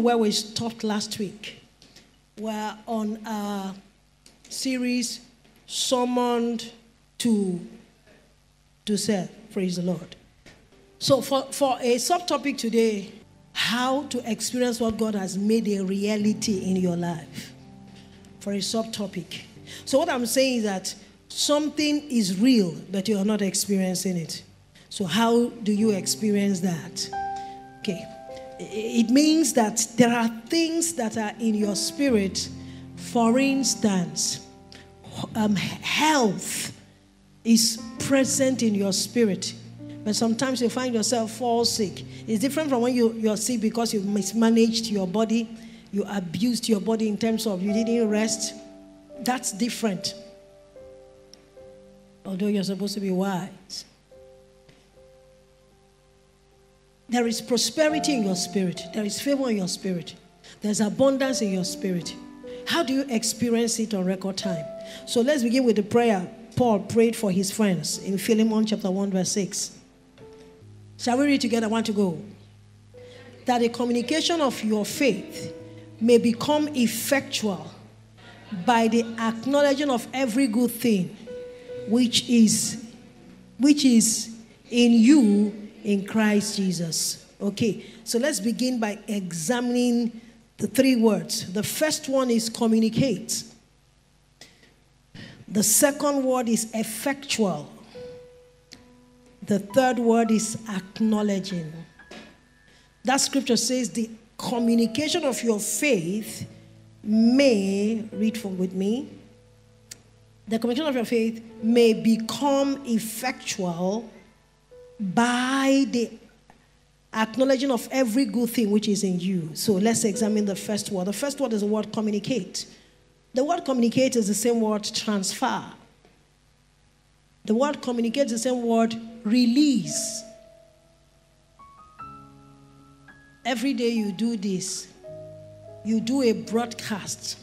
where we stopped last week. We're on a series summoned to to serve. Praise the Lord. So for, for a subtopic today, how to experience what God has made a reality in your life. For a subtopic. So what I'm saying is that something is real, but you are not experiencing it. So how do you experience that? Okay. It means that there are things that are in your spirit. For instance, um, health is present in your spirit. But sometimes you find yourself fall sick. It's different from when you, you're sick because you mismanaged your body, you abused your body in terms of you didn't rest. That's different. Although you're supposed to be wise. There is prosperity in your spirit, there is favor in your spirit, there's abundance in your spirit. How do you experience it on record time? So let's begin with the prayer Paul prayed for his friends in Philemon chapter 1, verse 6. Shall we read together? I want to go. That the communication of your faith may become effectual by the acknowledging of every good thing which is which is in you in Christ Jesus. Okay, so let's begin by examining the three words. The first one is communicate. The second word is effectual. The third word is acknowledging. That scripture says the communication of your faith may, read from with me, the communication of your faith may become effectual by the acknowledging of every good thing which is in you. So let's examine the first word. The first word is the word communicate. The word communicate is the same word transfer. The word communicate is the same word release. Every day you do this, you do a broadcast.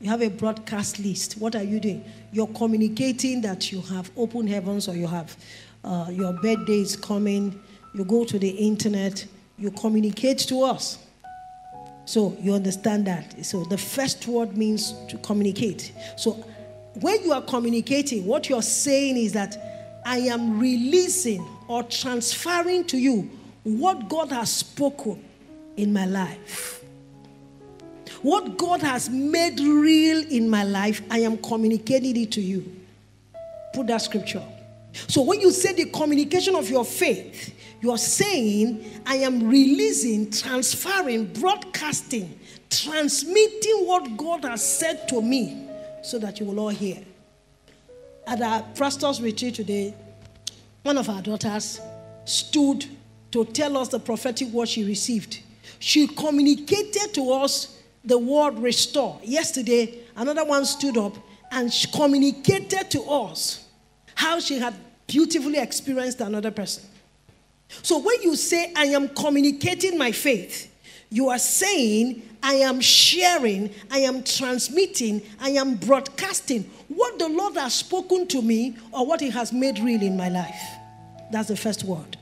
You have a broadcast list. What are you doing? You're communicating that you have open heavens or you have uh, your birthday is coming, you go to the internet, you communicate to us. So you understand that. So the first word means to communicate. So when you are communicating, what you're saying is that I am releasing or transferring to you what God has spoken in my life. What God has made real in my life, I am communicating it to you. Put that scripture. So when you say the communication of your faith, you are saying, I am releasing, transferring, broadcasting, transmitting what God has said to me so that you will all hear. At our pastor's retreat today, one of our daughters stood to tell us the prophetic word she received. She communicated to us the word restore. Yesterday, another one stood up and she communicated to us how she had beautifully experienced another person. So when you say, I am communicating my faith, you are saying, I am sharing, I am transmitting, I am broadcasting what the Lord has spoken to me or what He has made real in my life. That's the first word.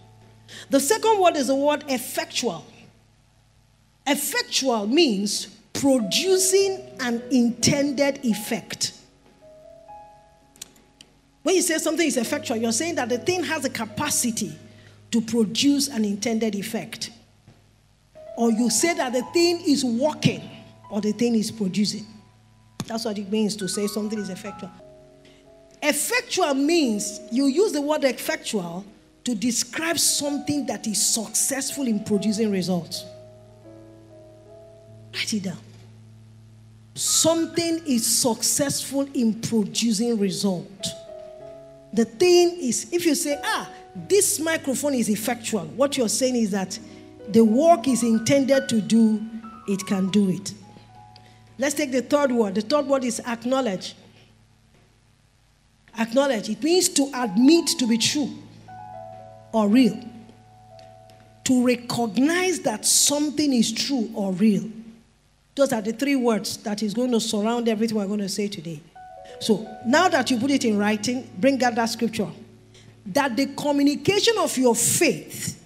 The second word is the word effectual. Effectual means producing an intended effect. When you say something is effectual, you're saying that the thing has a capacity to produce an intended effect. Or you say that the thing is working or the thing is producing. That's what it means to say something is effectual. Effectual means you use the word effectual to describe something that is successful in producing results. Write it down. Something is successful in producing result. The thing is, if you say, ah, this microphone is effectual, what you're saying is that the work is intended to do, it can do it. Let's take the third word. The third word is acknowledge. Acknowledge. It means to admit to be true or real. To recognize that something is true or real. Those are the three words that is going to surround everything we're going to say today. So now that you put it in writing, bring out that scripture. That the communication of your faith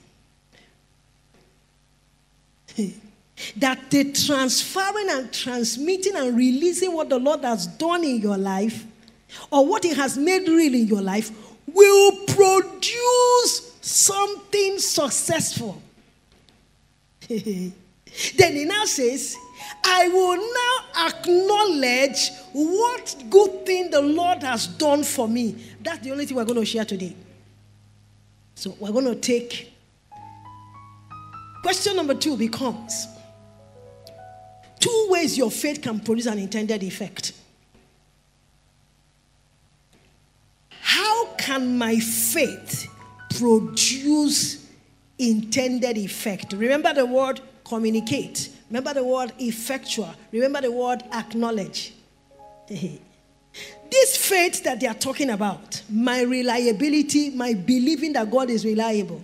that the transferring and transmitting and releasing what the Lord has done in your life or what He has made real in your life will produce something successful. then he now says, I will now acknowledge what good thing the Lord has done for me. That's the only thing we're going to share today. So we're going to take. Question number two becomes two ways your faith can produce an intended effect. How can my faith produce intended effect? Remember the word communicate. Remember the word effectual. Remember the word acknowledge. this faith that they are talking about, my reliability, my believing that God is reliable,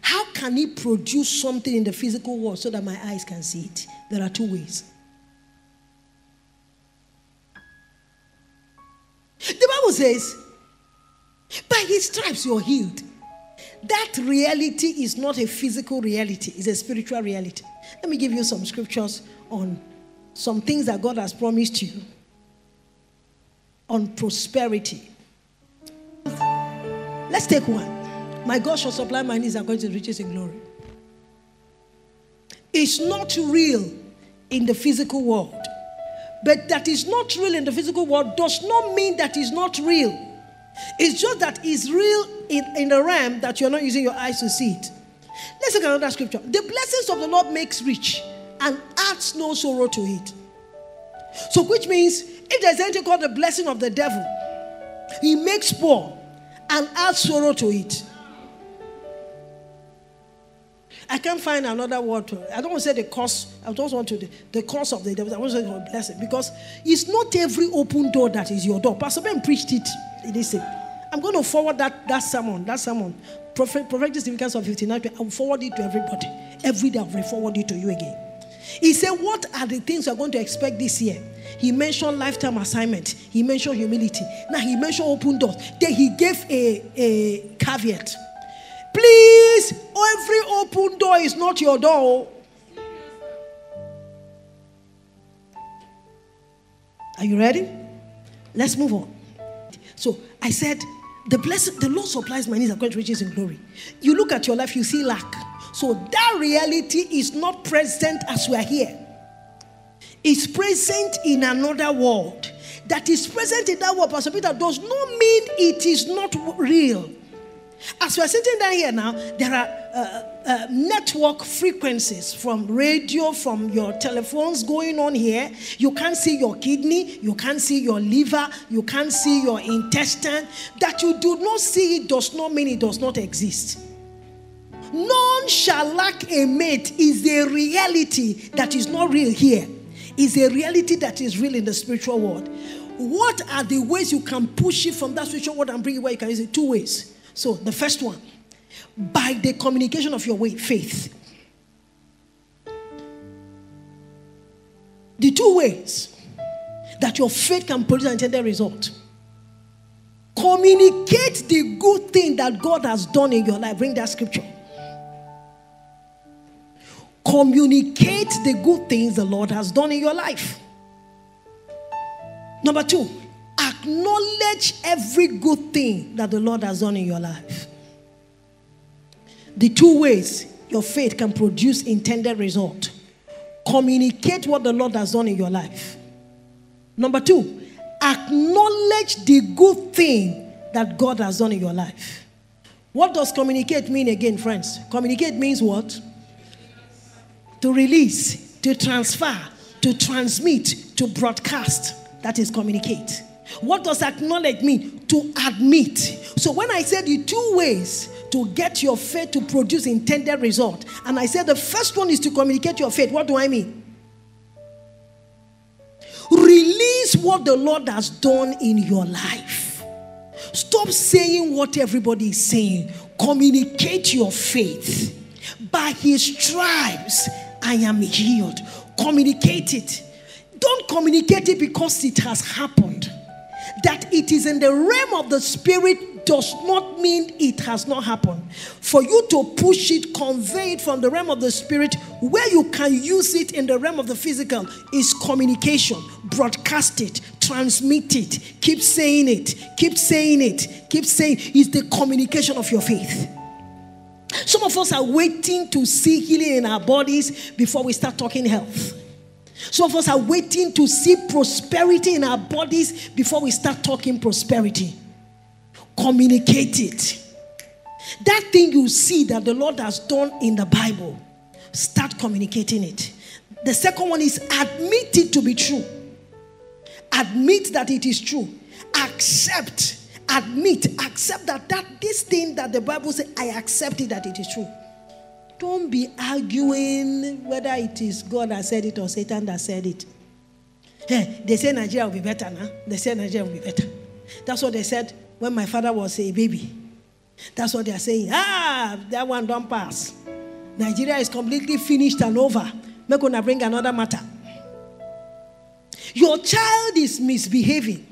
how can He produce something in the physical world so that my eyes can see it? There are two ways. The Bible says, by his stripes you're healed. That reality is not a physical reality, it's a spiritual reality. Let me give you some scriptures on some things that God has promised you on prosperity. Let's take one. My God shall supply my needs according to riches in glory. It's not real in the physical world. But that is not real in the physical world does not mean that it's not real. It's just that it's real in, in the realm that you're not using your eyes to see it. Let's look at another scripture. The blessings of the Lord makes rich and adds no sorrow to it. So, which means if there's anything called the blessing of the devil, he makes poor and adds sorrow to it. I can't find another word to. I don't want to say the cause. I don't want to the, the cause of the devil. I want to say the blessing because it's not every open door that is your door. Pastor Ben preached it. He said, I'm going to forward that, that sermon, that sermon, prophet, prophetic significance of 59. I'll forward it to everybody. Every day I'll forward it to you again. He said, What are the things you're going to expect this year? He mentioned lifetime assignment. He mentioned humility. Now he mentioned open doors. Then he gave a, a caveat. Please, every open door is not your door. Are you ready? Let's move on. So I said, the blessing, the Lord supplies my needs according to riches in glory. You look at your life, you see lack. So that reality is not present as we are here. It's present in another world. That is present in that world, Pastor Peter, does not mean it is not real. As we're sitting down here now, there are uh, uh, network frequencies from radio, from your telephones going on here. You can't see your kidney, you can't see your liver, you can't see your intestine. That you do not see it does not mean it does not exist. None shall lack a mate is a reality that is not real here, is a reality that is real in the spiritual world. What are the ways you can push it from that spiritual world and bring it where you can use it? Two ways. So, the first one, by the communication of your way, faith. The two ways that your faith can produce an intended result. Communicate the good thing that God has done in your life. Bring that scripture. Communicate the good things the Lord has done in your life. Number two, acknowledge every good thing that the Lord has done in your life. The two ways your faith can produce intended result. Communicate what the Lord has done in your life. Number two, acknowledge the good thing that God has done in your life. What does communicate mean again, friends? Communicate means what? To release, to transfer, to transmit, to broadcast. That is communicate. What does acknowledge mean? To admit. So when I said the two ways to get your faith to produce intended result, and I said the first one is to communicate your faith, what do I mean? Release what the Lord has done in your life. Stop saying what everybody is saying. Communicate your faith. By his stripes, I am healed. Communicate it. Don't communicate it because it has happened that it is in the realm of the spirit does not mean it has not happened. For you to push it, convey it from the realm of the spirit, where you can use it in the realm of the physical, is communication. Broadcast it, transmit it, keep saying it, keep saying it, keep saying it's the communication of your faith. Some of us are waiting to see healing in our bodies before we start talking health. Some of us are waiting to see prosperity in our bodies before we start talking prosperity. Communicate it. That thing you see that the Lord has done in the Bible, start communicating it. The second one is admit it to be true. Admit that it is true. Accept, admit, accept that, that this thing that the Bible says, I accept it that it is true. Don't be arguing whether it is God that said it or Satan that said it. Hey, they say Nigeria will be better now. They say Nigeria will be better. That's what they said when my father was a baby. That's what they are saying. Ah, that one don't pass. Nigeria is completely finished and over. We're going to bring another matter. Your child is misbehaving.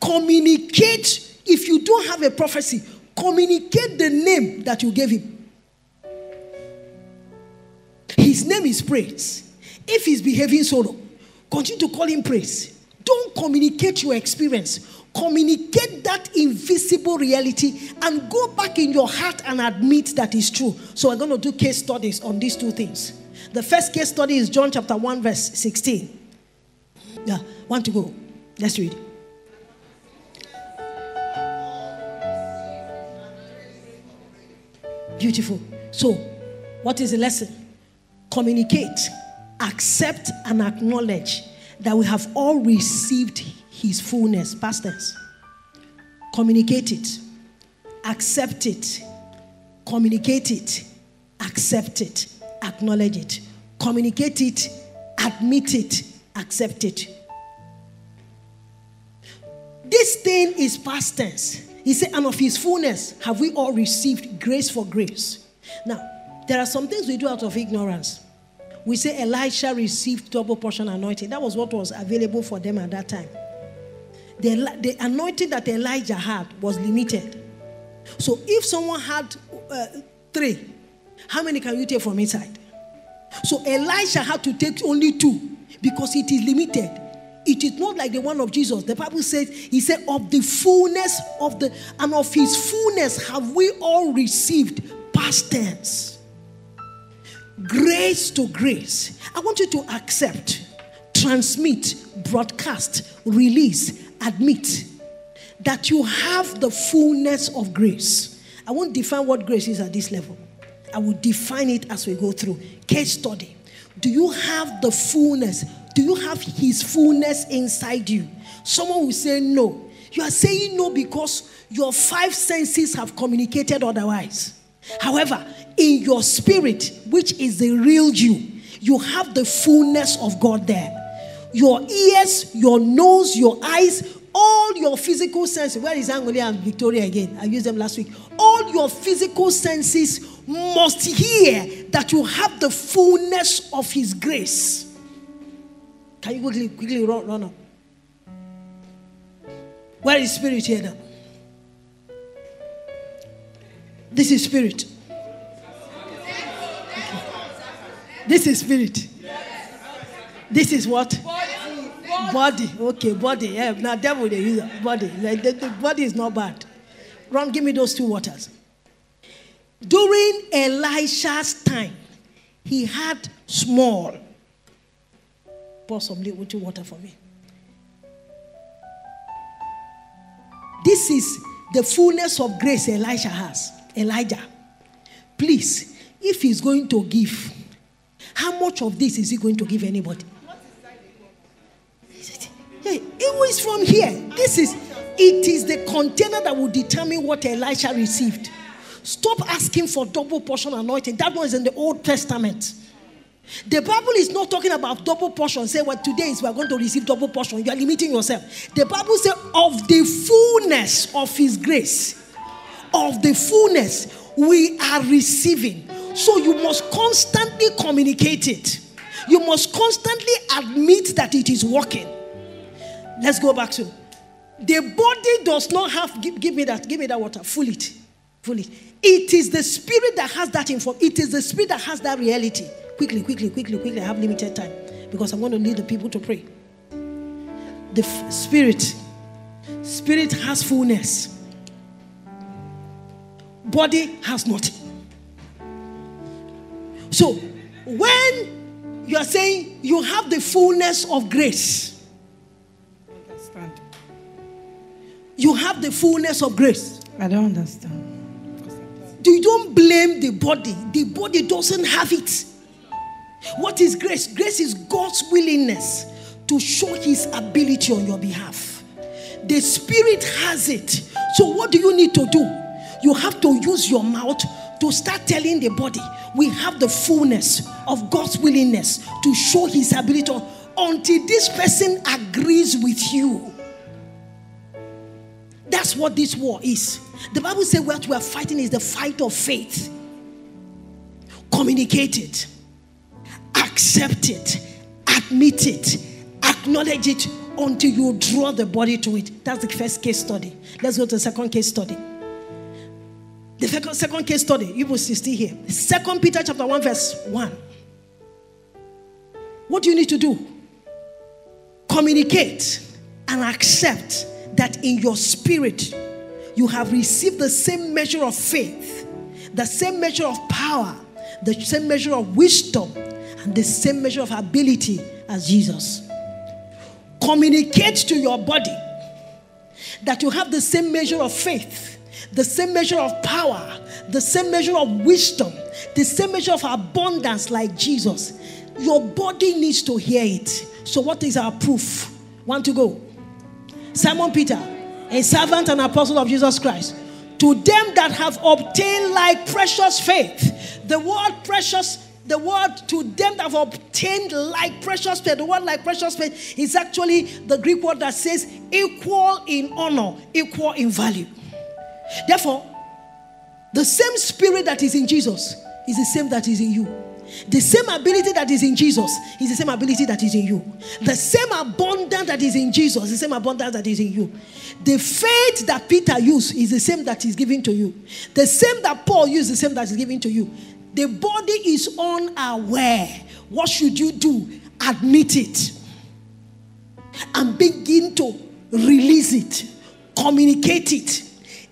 Communicate. If you don't have a prophecy, communicate the name that you gave him. His name is praise. If he's behaving solo, continue to call him praise. Don't communicate your experience. Communicate that invisible reality and go back in your heart and admit that is true. So, we're going to do case studies on these two things. The first case study is John chapter 1, verse 16. Yeah, want to go? Let's read. Beautiful. So, what is the lesson? communicate, accept, and acknowledge that we have all received His fullness. Pastors, communicate it, accept it, communicate it, accept it, acknowledge it, communicate it, admit it, accept it. This thing is past tense. He said, and of his fullness have we all received grace for grace. Now, there are some things we do out of ignorance. We say Elisha received double portion anointing. That was what was available for them at that time. The, the anointing that Elijah had was limited. So if someone had uh, three, how many can you take from inside? So Elisha had to take only two because it is limited. It is not like the one of Jesus. The Bible says, He said, Of the fullness of the and of his fullness have we all received past tense grace to grace. I want you to accept, transmit, broadcast, release, admit that you have the fullness of grace. I won't define what grace is at this level. I will define it as we go through. Case study. Do you have the fullness? Do you have His fullness inside you? Someone will say no. You are saying no because your five senses have communicated otherwise. However, in your spirit, which is the real you, you have the fullness of God there. Your ears, your nose, your eyes, all your physical senses. Where is Angoli and Victoria again? I used them last week. All your physical senses must hear that you have the fullness of His grace. Can you quickly, quickly run, run up? Where is spirit here now? This is spirit. This is spirit. This is what? Body. Okay, body. Yeah, now devil they use body. Like the, the body is not bad. Ron, give me those two waters. During Elisha's time, he had small. Pour some little water for me. This is the fullness of grace Elisha has. Elijah, please, if he's going to give, how much of this is he going to give anybody? It was from here. This is it is the container that will determine what Elisha received. Stop asking for double portion anointing. That one is in the Old Testament. The Bible is not talking about double portion. Say, well, today is we are going to receive double portion. You are limiting yourself. The Bible says, of the fullness of His grace of the fullness we are receiving. So you must constantly communicate it. You must constantly admit that it is working. Let's go back to The body does not have, give, give me that, give me that water, full it, full it. It is the spirit that has that info. It is the spirit that has that reality. Quickly, quickly, quickly, quickly. I have limited time because I'm going to need the people to pray. The f- spirit, spirit has fullness. Body has not. So when you are saying you have the fullness of grace, you have the fullness of grace. I don't understand. You don't blame the body, the body doesn't have it. What is grace? Grace is God's willingness to show his ability on your behalf. The spirit has it. So, what do you need to do? You have to use your mouth to start telling the body, we have the fullness of God's willingness to show his ability until this person agrees with you. That's what this war is. The Bible says what we are fighting is the fight of faith. Communicate it, accept it, admit it, acknowledge it until you draw the body to it. That's the first case study. Let's go to the second case study. The second, second case study, you will see still here. Second Peter chapter 1, verse 1. What do you need to do? Communicate and accept that in your spirit you have received the same measure of faith, the same measure of power, the same measure of wisdom, and the same measure of ability as Jesus. Communicate to your body that you have the same measure of faith, the same measure of power, the same measure of wisdom, the same measure of abundance like Jesus. Your body needs to hear it. So, what is our proof? Want to go? Simon Peter, a servant and apostle of Jesus Christ, to them that have obtained like precious faith. The word precious, the word to them that have obtained like precious faith, the word like precious faith is actually the Greek word that says equal in honor, equal in value. Therefore, the same spirit that is in Jesus is the same that is in you. The same ability that is in Jesus is the same ability that is in you. The same abundance that is in Jesus is the same abundance that is in you. The faith that Peter used is the same that is given to you. The same that Paul used is the same that is given to you. The body is unaware. What should you do? Admit it and begin to release it, communicate it.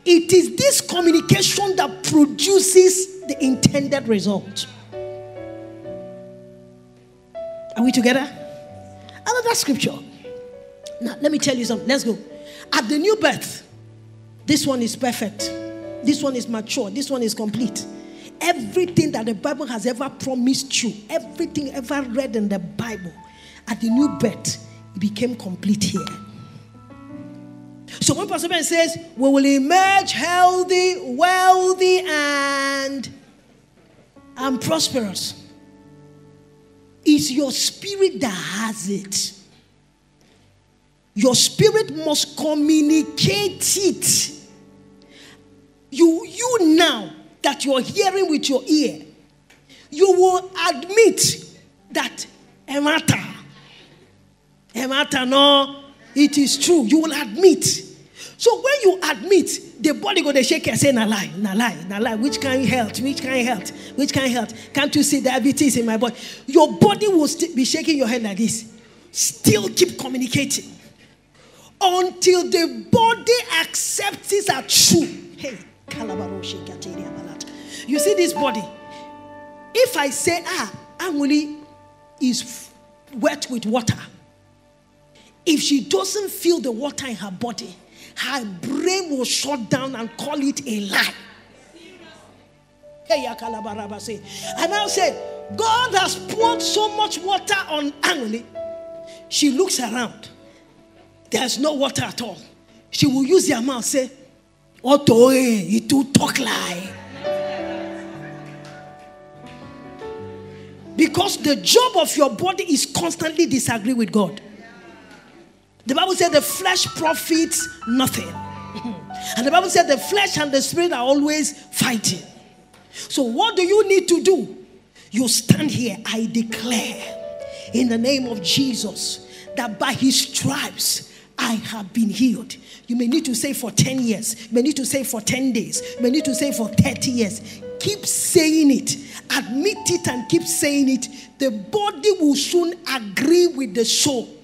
It is this communication that produces the intended result. Are we together? Another scripture. Now, let me tell you something. Let's go. At the new birth, this one is perfect. This one is mature. This one is complete. Everything that the Bible has ever promised you, everything ever read in the Bible, at the new birth, became complete here. So when Pastor Ben says, we will emerge healthy, wealthy, and, and prosperous, it's your spirit that has it. Your spirit must communicate it. You, you now that you're hearing with your ear, you will admit that emata, emata, no, it is true. You will admit. So when you admit, the body go to shake and say, na lie, na lie, na lie. Which kind of health? Which of health? Which of health? Can't you see diabetes in my body? Your body will st- be shaking your head like this. Still keep communicating until the body accepts it as true. Hey, you see this body? If I say, ah, Anguli is wet with water, if she doesn't feel the water in her body, her brain will shut down and call it a lie. And I'll say, God has poured so much water on Anguli. She looks around. There's no water at all. She will use her mouth say, Otto, eh, you do talk lie. Because the job of your body is constantly disagree with God. The Bible said the flesh profits nothing. and the Bible said the flesh and the spirit are always fighting. So, what do you need to do? You stand here, I declare, in the name of Jesus, that by his stripes I have been healed. You may need to say for 10 years, you may need to say for 10 days, you may need to say for 30 years. Keep saying it, admit it, and keep saying it. The body will soon agree with the soul.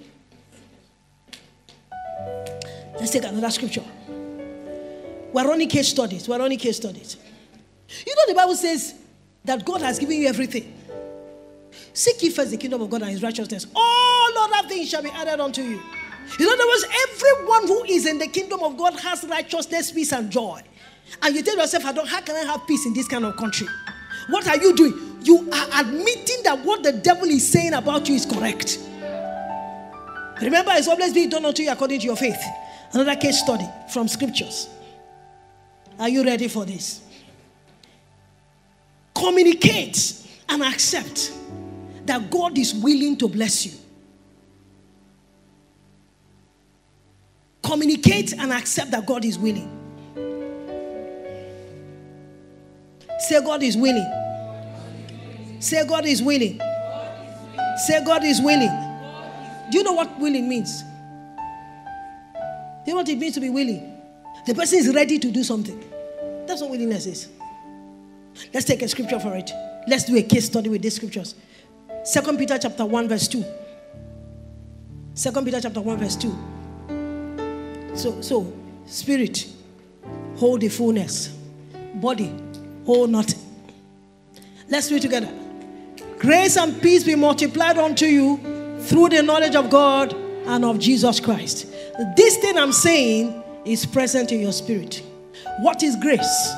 Let's take another scripture. We're running case studies. We're running case studies. You know, the Bible says that God has given you everything. Seek ye first the kingdom of God and his righteousness. All other things shall be added unto you. In other words, everyone who is in the kingdom of God has righteousness, peace, and joy. And you tell yourself, I don't, how can I have peace in this kind of country? What are you doing? You are admitting that what the devil is saying about you is correct. Remember, it's always being done unto you according to your faith. Another case study from scriptures. Are you ready for this? Communicate and accept that God is willing to bless you. Communicate and accept that God is willing. Say, God is willing. Say, God is willing. Say, God is willing. Do you know what willing means? Do you know what it means to be willing? The person is ready to do something. That's what willingness is. Let's take a scripture for it. Let's do a case study with these scriptures. Second Peter chapter 1, verse 2. Second Peter chapter 1, verse 2. So, so spirit, hold the fullness. Body, hold nothing. Let's read together. Grace and peace be multiplied unto you through the knowledge of God and of Jesus Christ. This thing I'm saying is present in your spirit. What is grace?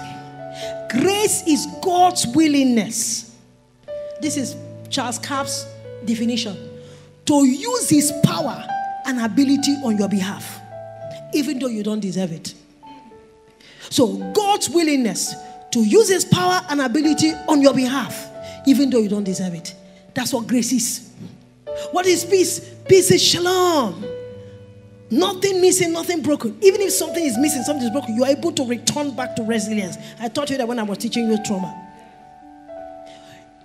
Grace is God's willingness. This is Charles Capps' definition to use his power and ability on your behalf, even though you don't deserve it. So, God's willingness to use his power and ability on your behalf, even though you don't deserve it. That's what grace is. What is peace? Peace is shalom. Nothing missing, nothing broken. Even if something is missing, something is broken, you are able to return back to resilience. I taught you that when I was teaching you trauma.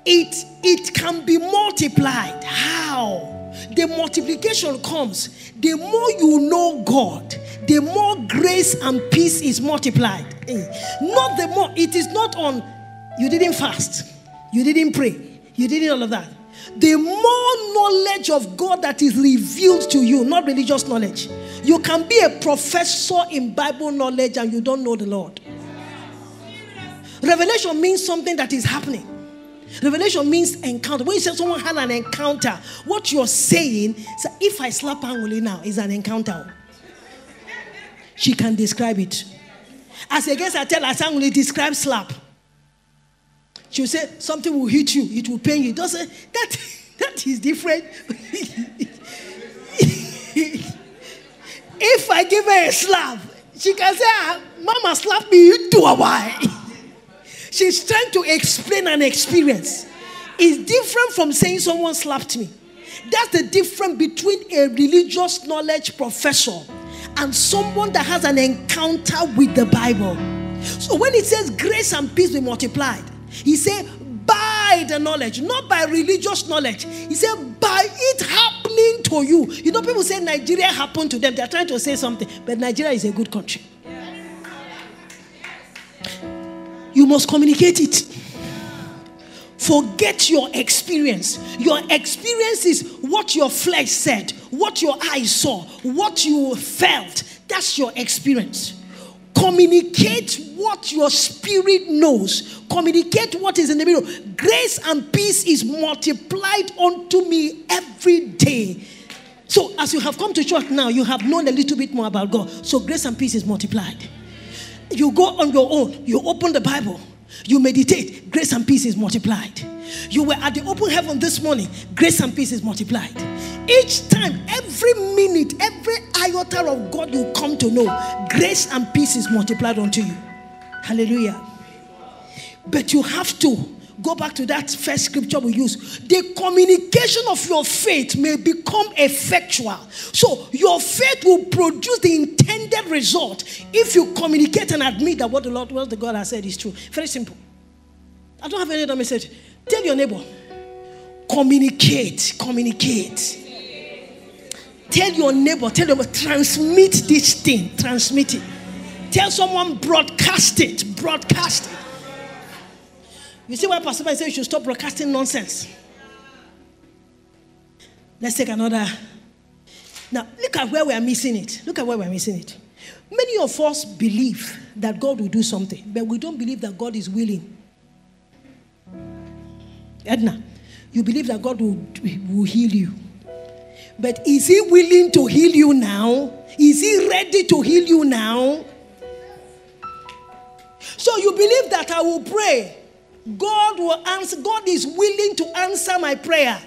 It, it can be multiplied. How? The multiplication comes. The more you know God, the more grace and peace is multiplied. Eh, not the more, it is not on you didn't fast, you didn't pray, you didn't all of that the more knowledge of God that is revealed to you, not religious knowledge. You can be a professor in Bible knowledge and you don't know the Lord. Revelation means something that is happening. Revelation means encounter. When you say someone had an encounter, what you're saying is if I slap Anguli now, is an encounter. She can describe it. As against I tell Asanguli, describe slap. She'll say something will hit you, it will pain you. Doesn't that that is different. if I give her a slap, she can say, ah, Mama slapped me, you do a why. She's trying to explain an experience. It's different from saying someone slapped me. That's the difference between a religious knowledge professor and someone that has an encounter with the Bible. So when it says grace and peace be multiplied, he said, by the knowledge, not by religious knowledge. He said, by it happening to you. You know, people say Nigeria happened to them. They're trying to say something, but Nigeria is a good country. You must communicate it. Forget your experience. Your experience is what your flesh said, what your eyes saw, what you felt. That's your experience. Communicate what your spirit knows. Communicate what is in the middle. Grace and peace is multiplied unto me every day. So, as you have come to church now, you have known a little bit more about God. So, grace and peace is multiplied. You go on your own, you open the Bible, you meditate, grace and peace is multiplied. You were at the open heaven this morning, grace and peace is multiplied. Each time, every minute, every iota of God you come to know, grace and peace is multiplied unto you. Hallelujah. But you have to go back to that first scripture we use. The communication of your faith may become effectual. So your faith will produce the intended result if you communicate and admit that what the Lord, what the God has said is true. Very simple. I don't have any other message. Tell your neighbor, communicate, communicate. Tell your neighbor, tell them, transmit this thing, transmit it. Tell someone, broadcast it, broadcast it. You see why Pastor says you should stop broadcasting nonsense? Let's take another. Now, look at where we are missing it. Look at where we are missing it. Many of us believe that God will do something, but we don't believe that God is willing. Edna, you believe that God will, will heal you. But is He willing to heal you now? Is He ready to heal you now? So you believe that I will pray. God will answer. God is willing to answer my prayer.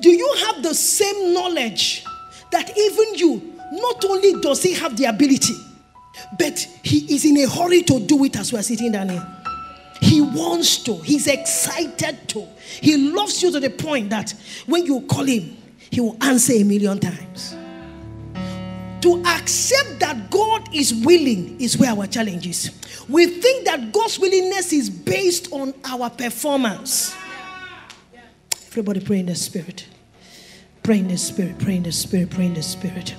Do you have the same knowledge that even you, not only does He have the ability, but He is in a hurry to do it as we're sitting down here? He wants to, He's excited to. He loves you to the point that when you call Him, He will answer a million times. To accept that God is willing is where our challenge is. We think that God's willingness is based on our performance. Everybody pray in the spirit. Pray in the spirit, pray in the spirit, pray in the spirit.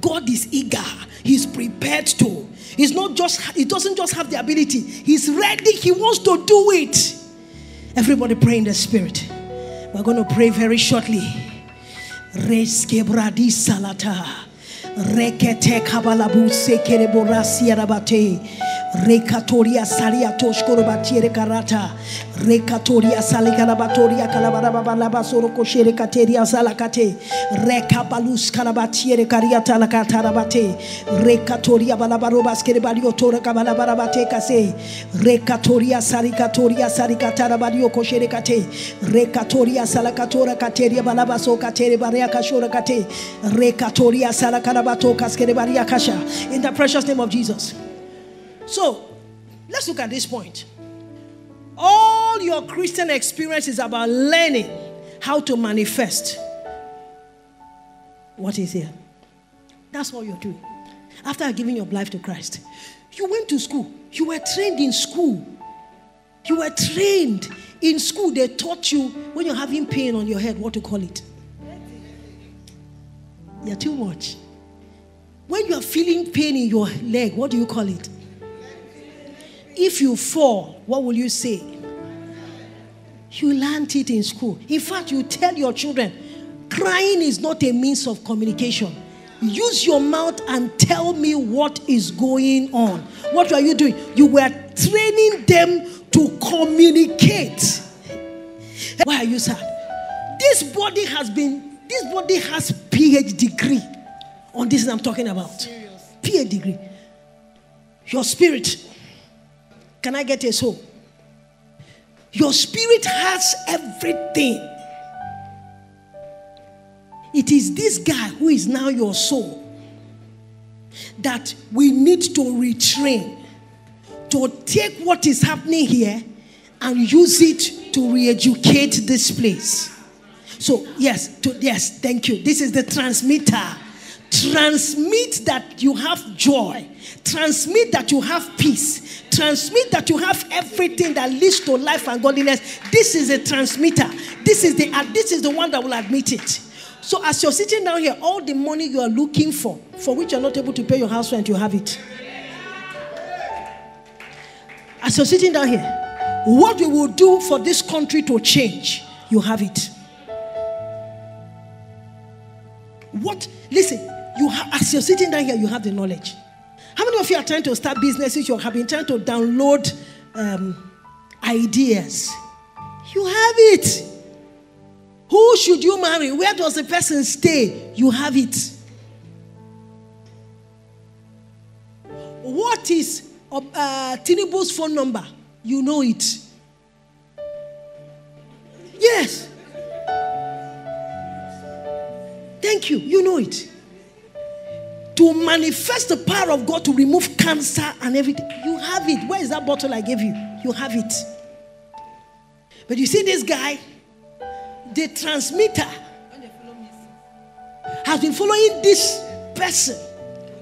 God is eager, He's prepared to. He's not just, He doesn't just have the ability, He's ready, He wants to do it. Everybody pray in the spirit. We're going to pray very shortly. Reskebradi salata. Rekete kabalabu sekereborasi arabate. Rekatoria salia toshkorobatiere karata. Rekatoria salikalabatoria kalabarabalabasoro koshere kateria salakate. Rekabalus kalabatiere kariata lakatarabate. Rekatoria balabarobas kerebario tora kabalabarabate kase. Rekatoria sarikatoria sarikatarabario koshere kate. Rekatoria salakatora kateria balabaso katere baria kashora kate. Rekatoria salakarabato kaskere baria kasha. In the precious name of Jesus. So, let's look at this point. All your Christian experience is about learning how to manifest what is here. That's what you're doing. After giving your life to Christ, you went to school, you were trained in school. You were trained in school. They taught you when you're having pain on your head what to call it. You're too much. When you're feeling pain in your leg, what do you call it? If you fall, what will you say? You learned it in school. In fact, you tell your children, crying is not a means of communication. Use your mouth and tell me what is going on. What are you doing? You were training them to communicate. Why are you sad? This body has been, this body has PhD degree on this I'm talking about. PhD degree. Your spirit can I get a soul? Your spirit has everything. It is this guy who is now your soul that we need to retrain to take what is happening here and use it to re educate this place. So, yes, to, yes, thank you. This is the transmitter. Transmit that you have joy, transmit that you have peace, transmit that you have everything that leads to life and godliness. This is a transmitter. This is the uh, this is the one that will admit it. So as you're sitting down here, all the money you are looking for, for which you're not able to pay your house rent, you have it. As you're sitting down here, what we will do for this country to change, you have it. What? Listen, as you're sitting down here, you have the knowledge. How many of you are trying to start businesses? You have been trying to download um, ideas. You have it. Who should you marry? Where does the person stay? You have it. What is uh, Tinubu's phone number? You know it. Yes. Thank you. You know it. To manifest the power of God to remove cancer and everything. You have it. Where is that bottle I gave you? You have it. But you see this guy, the transmitter has been following this person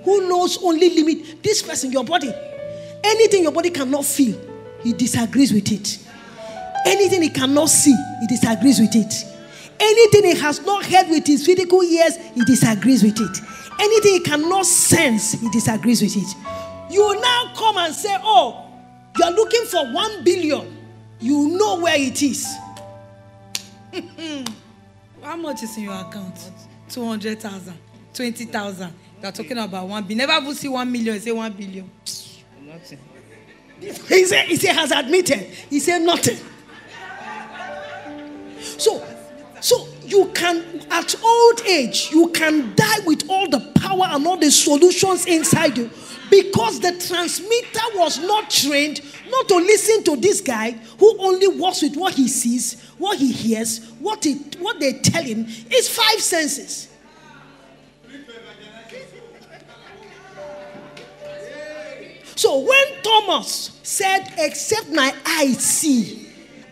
who knows only limit. This person, your body, anything your body cannot feel, he disagrees with it. Anything he cannot see, he disagrees with it. Anything he has not heard with his physical ears, he disagrees with it. Anything he cannot sense, he disagrees with it. You now come and say, Oh, you're looking for one billion. You know where it is. How much is in your account? 200,000, 20,000. They're talking about one billion. Never will see one million, say one billion. Nothing. He said, he said, has admitted. He said nothing. So, so you can, at old age, you can die with all the power and all the solutions inside you because the transmitter was not trained not to listen to this guy who only works with what he sees, what he hears, what, he, what they tell him. It's five senses. So when Thomas said, Except my eyes see,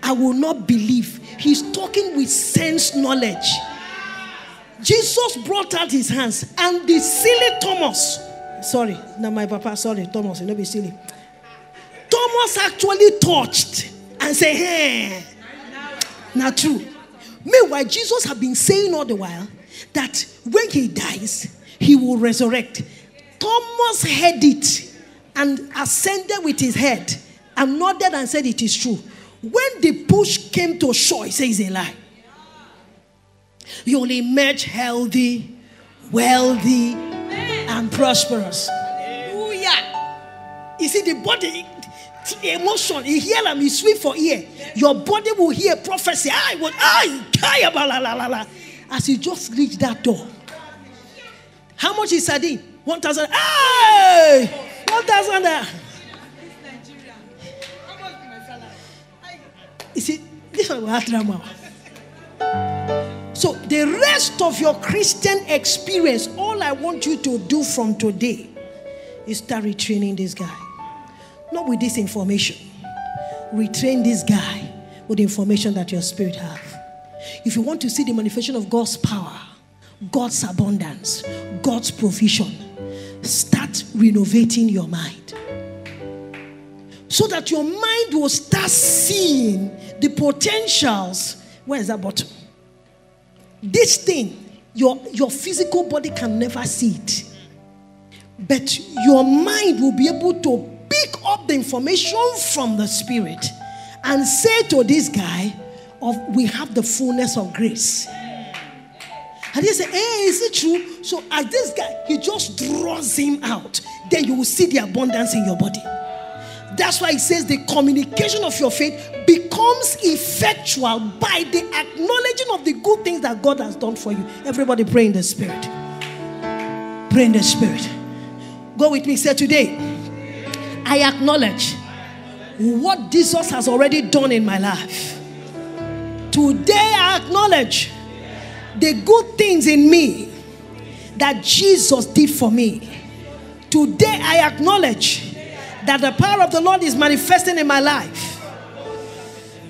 I will not believe, he's talking with sense knowledge. Jesus brought out his hands, and the silly Thomas, sorry, not my papa, sorry, Thomas, you know, be silly. Thomas actually touched and said, Hey, not true. Meanwhile, Jesus had been saying all the while that when he dies, he will resurrect. Thomas heard it and ascended with his head and nodded and said, It is true. When the push came to shore, he says a lie. You'll emerge healthy, wealthy, and prosperous. Hallelujah. You see, the body, the emotion, you hear them, you sweep for ear. Your body will hear prophecy. I will, I, I, as you just reach that door. How much is sardine? 1,000. Hey! 1,000. You see, this one will drama. So, the rest of your Christian experience, all I want you to do from today is start retraining this guy. Not with this information. Retrain this guy with the information that your spirit have. If you want to see the manifestation of God's power, God's abundance, God's provision, start renovating your mind. So that your mind will start seeing the potentials. Where is that bottom? This thing, your, your physical body can never see it. But your mind will be able to pick up the information from the spirit and say to this guy, of we have the fullness of grace. And they say, Hey, is it true? So as this guy, he just draws him out. Then you will see the abundance in your body. That's why it says the communication of your faith becomes effectual by the acknowledging of the good things that God has done for you. Everybody pray in the spirit. Pray in the spirit. Go with me. Say today, I acknowledge what Jesus has already done in my life. Today I acknowledge the good things in me that Jesus did for me. Today I acknowledge that the power of the Lord is manifesting in my life.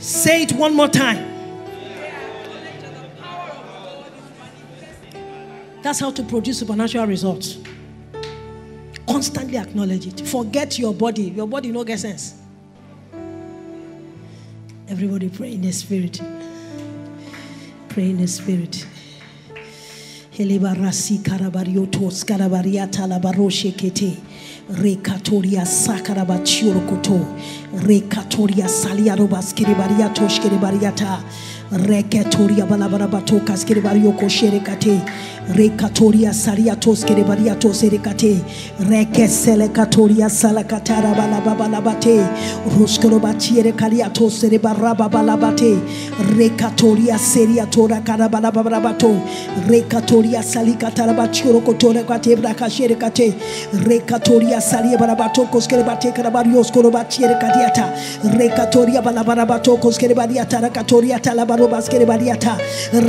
Say it one more time. That's how to produce supernatural results. Constantly acknowledge it. Forget your body. Your body no get sense. Everybody pray in the spirit. Pray in the spirit. Helibarasi karabariotos karabariata labaroshe kete. Rekatoria sakarabachiorokoto. Rekatoria saliarobas kiribariatos kiribariata. Rekatoria balabarabato kaskiribarioko sherekate. rekatoria sariatos kerebariatos erekate rekeselekatoria salakatara balababalabate roskorobati erekariatos erebarababalabate rekatoria Seria seriatora karabalabarabato rekatoria salikatarabachiorokotore katebrakasherekate rekatoria saliebarabatonkos kerebate karabarios batiere erekatiata rekatoria balabarabatokos kerebariata rakatoria talabarobas kerebariata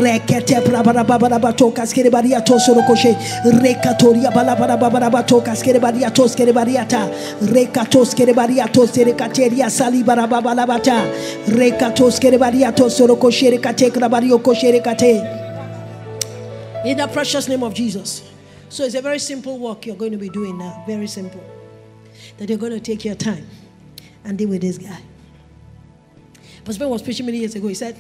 rekete brabarababarabatokas kerebariata kaskerebariato sorokoshe. Rekatoria balabarababato kaskerebariato skerebariata. Rekatos kerebariato serekateria salibarababalabata. Rekatos kerebariato sorokoshe rekate krabario koshe rekate. In the precious name of Jesus. So it's a very simple work you're going to be doing now. Very simple. That you're going to take your time and deal with this guy. Pastor Ben was preaching many years ago. He said,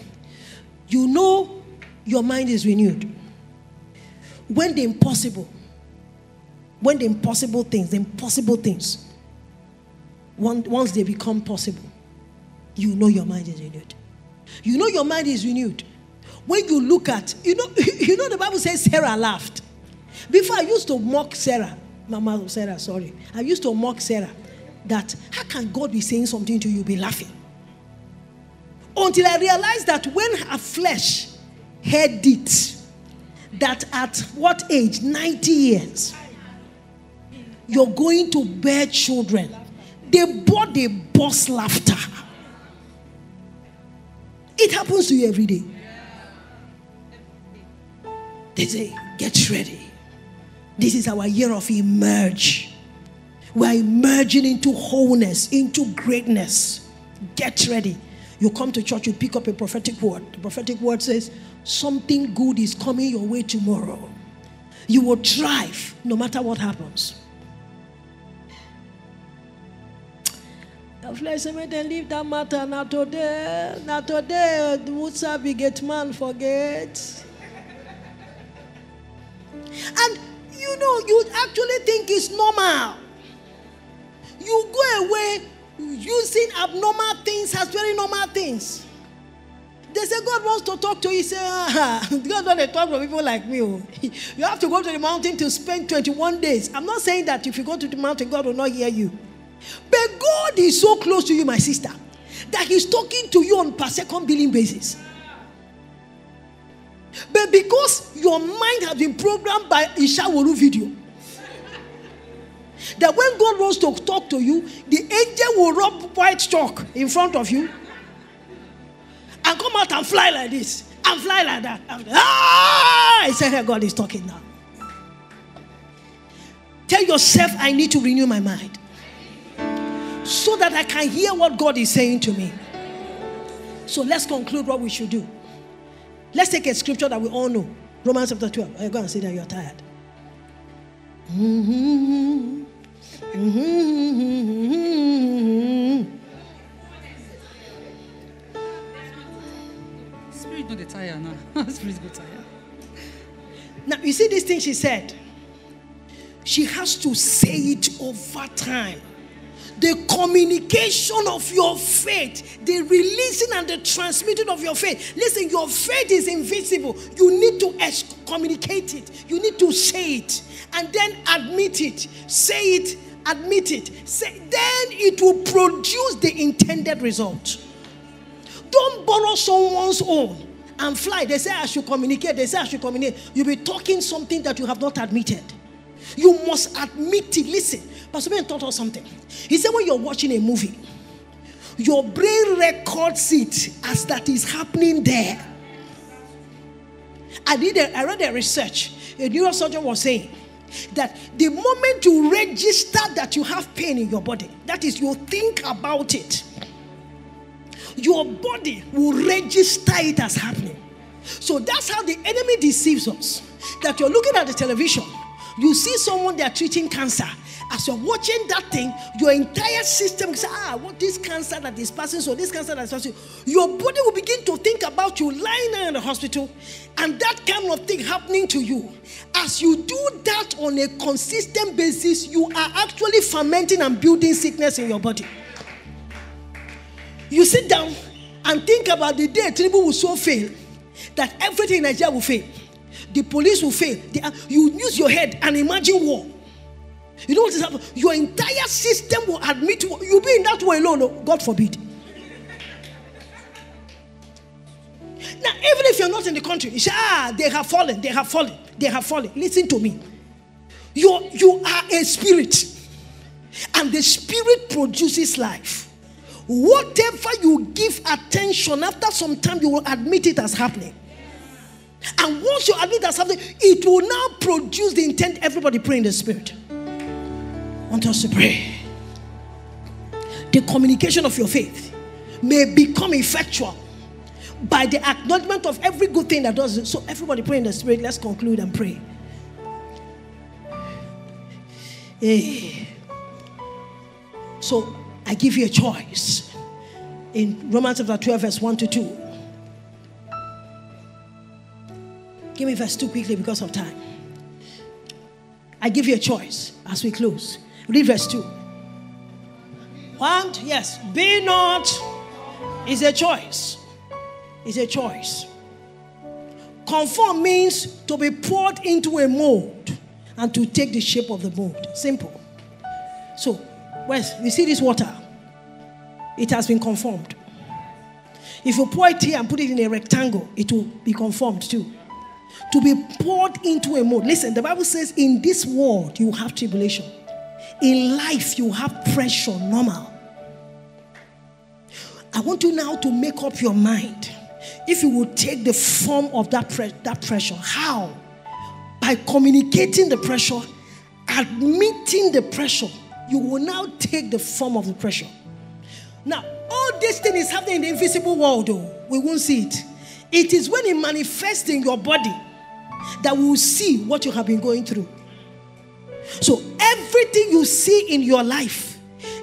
You know your mind is renewed. When the impossible, when the impossible things, the impossible things, once they become possible, you know your mind is renewed. You know your mind is renewed. When you look at, you know, you know the Bible says Sarah laughed. Before I used to mock Sarah, Mama Sarah, sorry. I used to mock Sarah that how can God be saying something to you, be laughing? Until I realized that when her flesh heard it, that at what age? 90 years, you're going to bear children. They bought a boss laughter. It happens to you every day. They say, get ready. This is our year of emerge. We're emerging into wholeness, into greatness. Get ready. You come to church, you pick up a prophetic word. The prophetic word says, Something good is coming your way tomorrow. You will thrive no matter what happens. The flesh say, then leave that matter. Not today. Not today. Musa get man forget. And you know, you actually think it's normal. You go away using abnormal things as very normal things. They say God wants to talk to you. Say, ah, God doesn't talk to people like me. Oh. You have to go to the mountain to spend 21 days. I'm not saying that if you go to the mountain, God will not hear you. But God is so close to you, my sister, that He's talking to you on per second billing basis. But because your mind has been programmed by Ishaworu video, that when God wants to talk to you, the angel will rub white chalk in front of you and come out and fly like this and fly like that. ah! I said, hey, God is talking now. Tell yourself, I need to renew my mind so that I can hear what God is saying to me. So let's conclude what we should do. Let's take a scripture that we all know Romans chapter 12. I go and say that you're tired. Mm-hmm. Mm-hmm. Spirit the tire now. Spirit go tire. Now you see this thing she said. She has to say it over time the communication of your faith, the releasing and the transmitting of your faith. Listen, your faith is invisible. You need to communicate it, you need to say it, and then admit it. Say it, admit it. Say, then it will produce the intended result. Don't borrow someone's own and fly. They say I should communicate. They say I should communicate. You'll be talking something that you have not admitted. You must admit it. Listen, Pastor Ben taught us something. He said, when you're watching a movie, your brain records it as that is happening there. I did a, I read a research. A neurosurgeon was saying that the moment you register that you have pain in your body, that is, you think about it, your body will register it as happening. So that's how the enemy deceives us. That you're looking at the television, you see someone they are treating cancer. As you're watching that thing, your entire system says, ah, what this cancer that is passing, so this cancer that is passing, your body will begin to think about you lying there in the hospital and that kind of thing happening to you. As you do that on a consistent basis, you are actually fermenting and building sickness in your body. You sit down and think about the day Tinubu will so fail that everything in Nigeria will fail the police will fail. you use your head and imagine war. You know what is happening? Your entire system will admit you'll be in that way alone. No, God forbid. Now, even if you're not in the country, you say, ah, they have fallen, they have fallen, they have fallen. Listen to me. You, you are a spirit, and the spirit produces life. Whatever you give attention, after some time, you will admit it as happening. And once you admit that something, it will now produce the intent. Everybody pray in the spirit. Want us to pray. The communication of your faith may become effectual by the acknowledgement of every good thing that does it. So everybody pray in the spirit. Let's conclude and pray. Hey. So I give you a choice. In Romans chapter 12, verse 1 to 2. Give me verse 2 quickly because of time. I give you a choice as we close. Read verse 2. One, yes. Be not is a choice. It's a choice. Conform means to be poured into a mold and to take the shape of the mold. Simple. So, Wes, you see this water? It has been conformed. If you pour it here and put it in a rectangle, it will be conformed too. To be poured into a mold. Listen, the Bible says, in this world you have tribulation. In life you have pressure, normal. I want you now to make up your mind. If you will take the form of that, pre- that pressure, how? By communicating the pressure, admitting the pressure, you will now take the form of the pressure. Now, all this thing is happening in the invisible world, though. We won't see it. It is when it manifests in your body that we will see what you have been going through. So, everything you see in your life,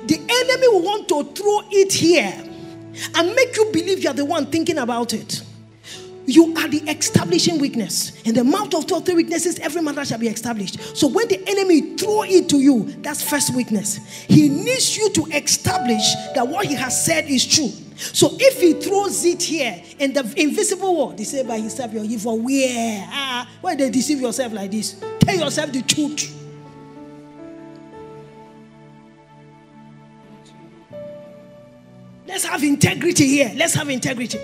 the enemy will want to throw it here and make you believe you're the one thinking about it. You are the establishing weakness. In the mouth of two or three weaknesses, every matter shall be established. So when the enemy throw it to you, that's first weakness. He needs you to establish that what he has said is true. So if he throws it here in the invisible world, he say by himself, you're evil. Where? Ah, why they deceive yourself like this? Tell yourself the truth. Let's have integrity here. Let's have integrity.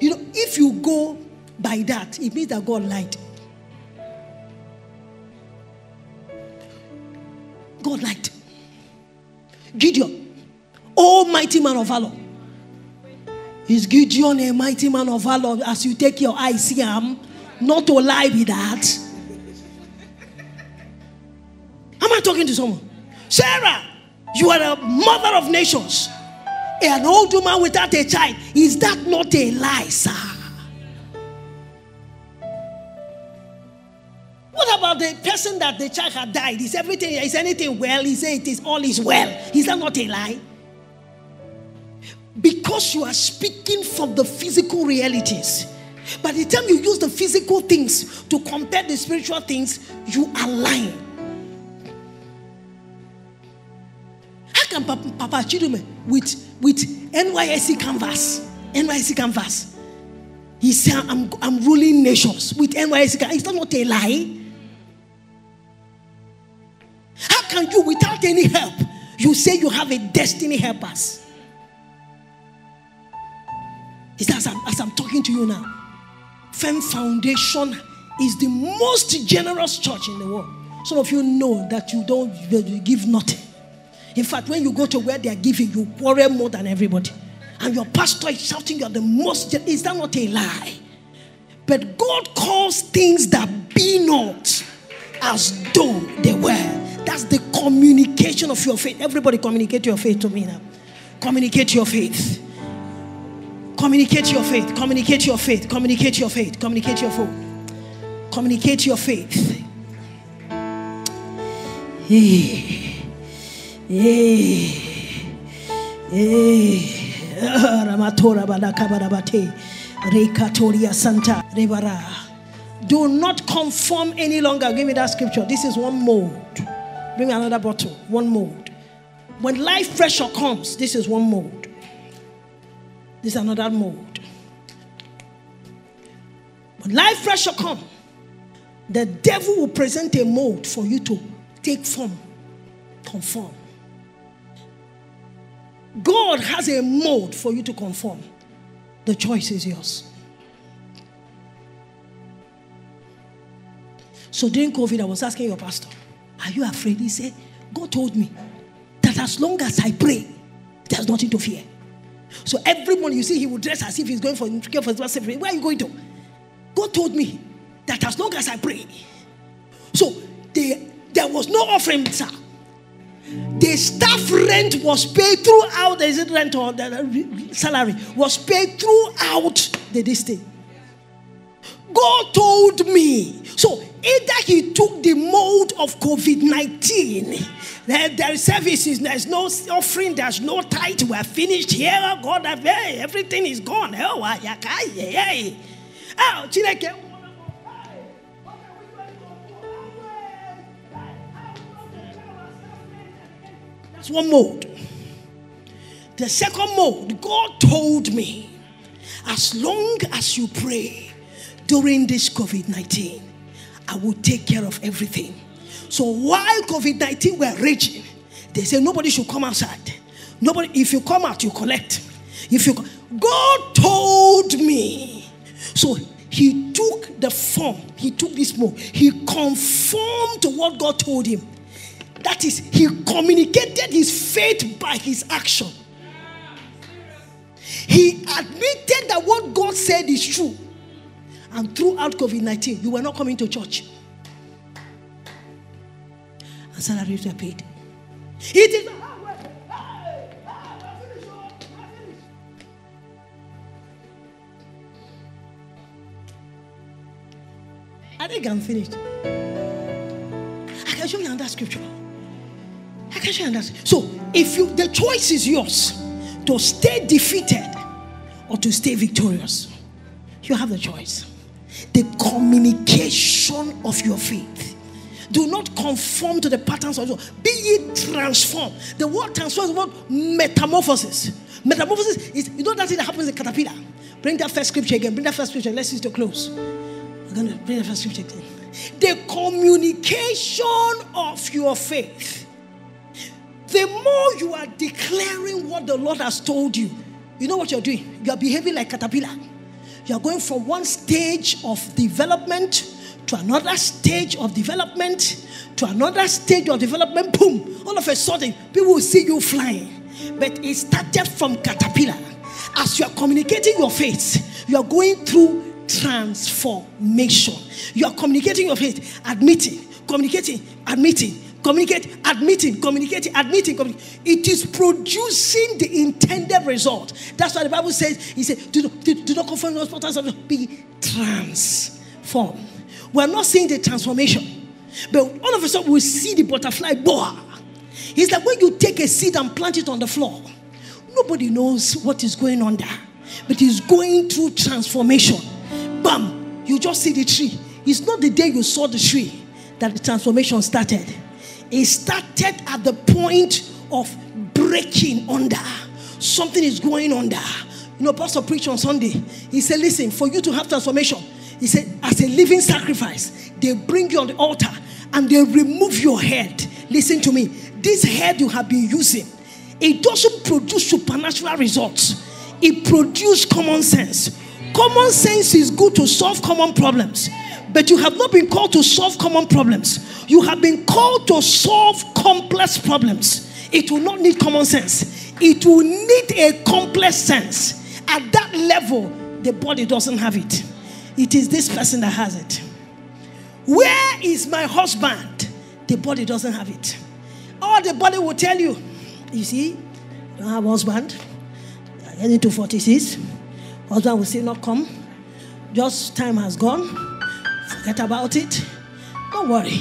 You know, if you go by that, it means that God lied. God lied. Gideon, almighty man of valor. Is Gideon a mighty man of valor as you take your eyes see him? Not to lie be that. Am I talking to someone? Sarah, you are a mother of nations an old woman without a child. Is that not a lie, sir? What about the person that the child had died? Is everything, is anything well? He said it is all is well. Is that not a lie? Because you are speaking from the physical realities. By the time you use the physical things to compare the spiritual things, you are lying. Can Papa Chidume with with NYSC canvas, NYSC canvas, he said, I'm, I'm ruling nations with NYSC canvas. Is that not a lie? How can you, without any help, you say you have a destiny helpers? Is that as I'm, as I'm talking to you now? Firm Foundation is the most generous church in the world. Some of you know that you don't you give nothing. In fact, when you go to where they are giving, you quarrel more than everybody. And your pastor is shouting, You're the most. Is that not a lie? But God calls things that be not as though they were. That's the communication of your faith. Everybody communicate your faith to me now. Communicate your faith. Communicate your faith. Communicate your faith. Communicate your faith. Communicate your faith. Communicate your faith. Hey. Do not conform any longer. Give me that scripture. This is one mode. Bring me another bottle. One mode. When life pressure comes, this is one mode. This is another mode. When life pressure comes, the devil will present a mode for you to take form, conform. God has a mode for you to conform. The choice is yours. So during COVID, I was asking your pastor, Are you afraid? He said, God told me that as long as I pray, there's nothing to fear. So every morning you see, he would dress as if he's going for care for his Where are you going to? God told me that as long as I pray. So they, there was no offering, sir. The staff rent was paid throughout. Is it rent or the salary was paid throughout the thing. God told me. So either he took the mold of COVID 19. There is services, there's no offering, there's no tithe. We're finished here. God, everything is gone. Oh, That's one mode. The second mode, God told me, as long as you pray during this COVID 19, I will take care of everything. So while COVID 19 were raging, they said nobody should come outside. Nobody, if you come out, you collect. If you God told me. So he took the form, he took this mode, he conformed to what God told him. That is, he communicated his faith by his action. He admitted that what God said is true. And throughout COVID 19, you were not coming to church. And salaries were paid. It is I think I'm finished. I can show you another scripture. I can show you another. So, if you the choice is yours to stay defeated or to stay victorious, you have the choice. The communication of your faith. Do not conform to the patterns of your be ye transformed. The word transform is about metamorphosis. Metamorphosis is you know that thing that happens in caterpillar. Bring that first scripture again. Bring that first scripture. Let's see to close. We're gonna bring that first scripture again. The communication of your faith. The more you are declaring what the Lord has told you, you know what you're doing? You are behaving like caterpillar. You are going from one stage of development to another stage of development to another stage of development. Boom! All of a sudden, people will see you flying. But it started from caterpillar. As you are communicating your faith, you are going through transformation. You are communicating your faith, admitting, communicating, admitting, communicate, admitting, communicating, admitting, communicating. It is producing the intended result. That's why the Bible says, He said, do, do, do not conform those patterns of be transformed. We're not seeing the transformation, but all of a sudden we see the butterfly boa. It's like when you take a seed and plant it on the floor, nobody knows what is going on there, but it's going through transformation. Bam, you just see the tree. It's not the day you saw the tree that the transformation started. It started at the point of breaking under. Something is going under. You know, Pastor preached on Sunday. He said, Listen, for you to have transformation, he said, as a living sacrifice, they bring you on the altar and they remove your head. Listen to me. This head you have been using, it doesn't produce supernatural results, it produces common sense. Common sense is good to solve common problems, but you have not been called to solve common problems. You have been called to solve complex problems. It will not need common sense, it will need a complex sense. At that level, the body doesn't have it. It is this person that has it. Where is my husband? The body doesn't have it. All the body will tell you, you see, don't have husband. Getting to 46. Husband will still not come. Just time has gone. Forget about it. Don't worry.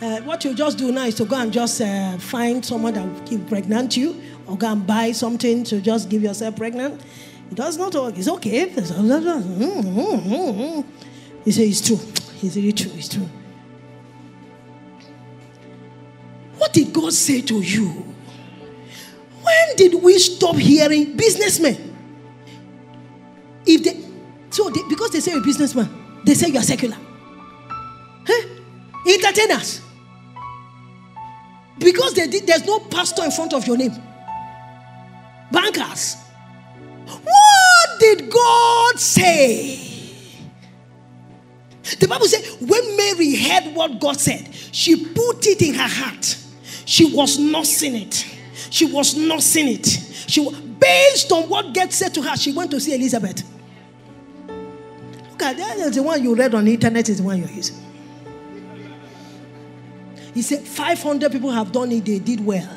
Uh, what you just do now is to go and just uh, find someone that will keep pregnant you or go and buy something to just give yourself pregnant. It does not work. It's okay. He said, It's true. It's really true. It's true. What did God say to you? When did we stop hearing businessmen? If they so they, because they say you're a businessman, they say you are secular. Entertainers. Because they did, there's no pastor in front of your name. Bankers. What did God say? The Bible said when Mary heard what God said, she put it in her heart. She was nursing it. She was nursing it. She based on what God said to her, she went to see Elizabeth. Look at that. The one you read on the internet is the one you're using. He said 500 people have done it, they did well.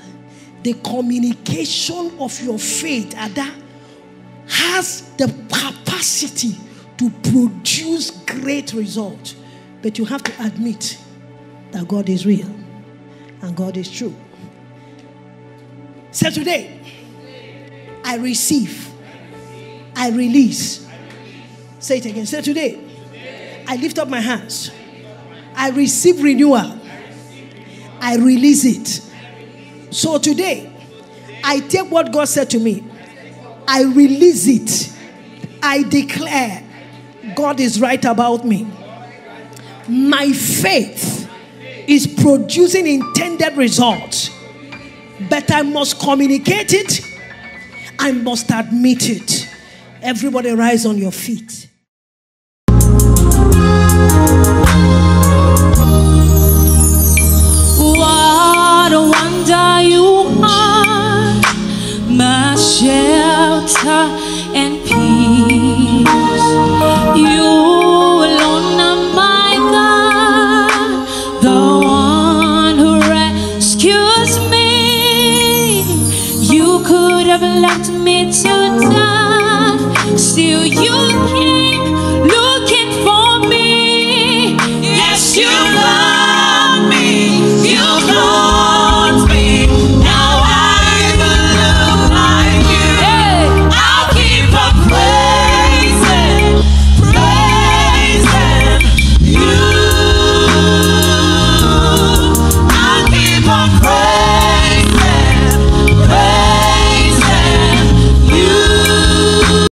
The communication of your faith, Ada, has the capacity to produce great results. But you have to admit that God is real and God is true. So today, I receive, I release. Say it again. Say today, I lift up my hands. I receive renewal. I release it. So today, I take what God said to me, I release it. I declare God is right about me. My faith is producing intended results, but I must communicate it, I must admit it. Everybody, rise on your feet. What a wonder you are, my shelter